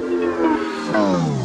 Oh.